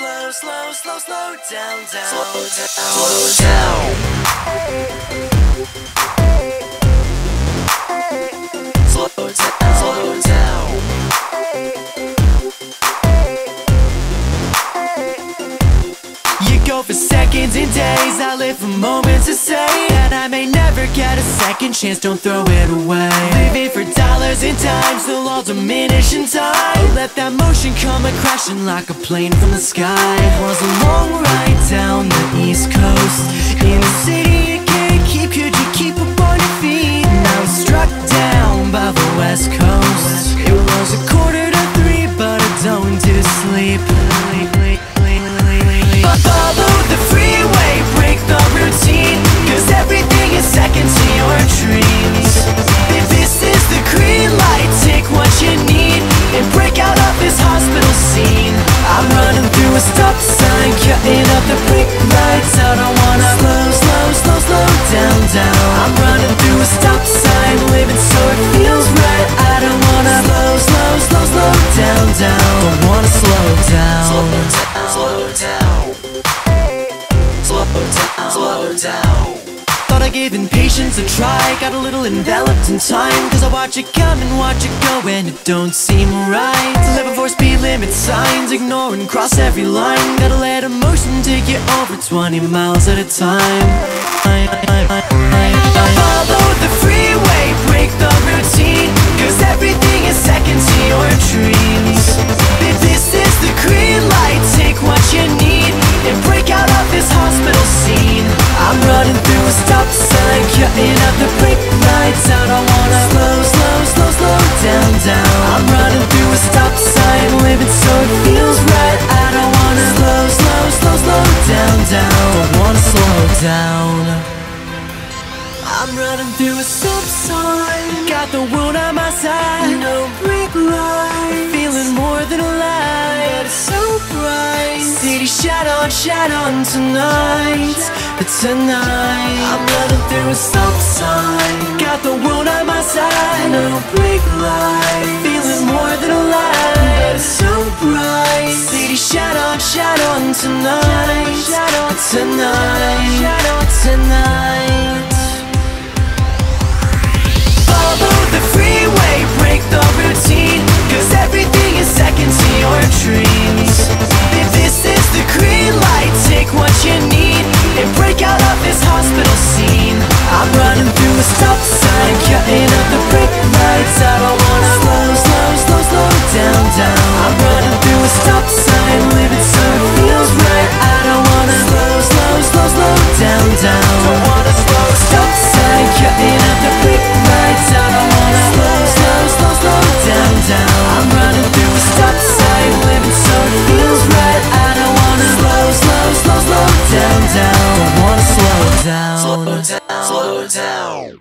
slow, slow, slow, slow down, down. Slow down, slow down. Slow down, slow down. You go for seconds and days, I live for moments to say And I may never get a second chance, don't throw it away and dimes, they'll all diminish in time. Let that motion come a crashing like a plane from the sky. It was a long ride down the east coast. In a city the brake lights I don't wanna slow, slow, slow, slow down, down. I'm running through a stop sign, living so it feels right. I don't wanna slow, slow, slow, slow down, down. Don't wanna slow down. Slow down, slow down. Slow down, slow down. Thought I'd give impatience a try. Got a little enveloped in time Cause I watch it come and watch it go And it don't seem right signs Ignore and cross every line Gotta let emotion take you over 20 miles at a time I, I, I, down. I'm running through a stop sign Got the world on my side. No brake light Feeling more than alive. But it's so bright. City shine on, shine on tonight. But tonight I'm running through a stop sign Got the world on my side. No brake light Feeling more than alive. But it's so bright. City shine on, shine on tonight Tonight. Tonight slow,